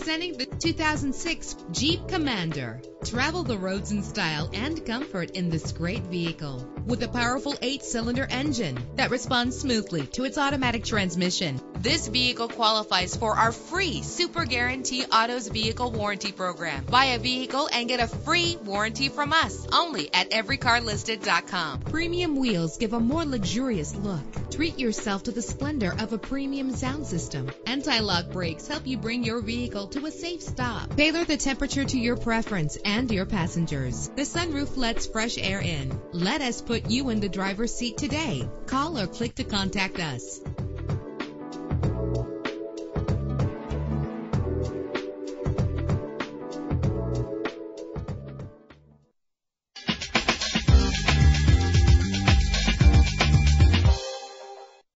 Presenting the 2006 Jeep Commander. Travel the roads in style and comfort in this great vehicle. With a powerful eight cylinder engine that responds smoothly to its automatic transmission. This vehicle qualifies for our free Super Guarantee Autos Vehicle Warranty Program. Buy a vehicle and get a free warranty from us only at everycarlisted.com. Premium wheels give a more luxurious look. Treat yourself to the splendor of a premium sound system. Anti-lock brakes help you bring your vehicle to a safe stop. Tailor the temperature to your preference and your passengers. The sunroof lets fresh air in. Let us put you in the driver's seat today. Call or click to contact us.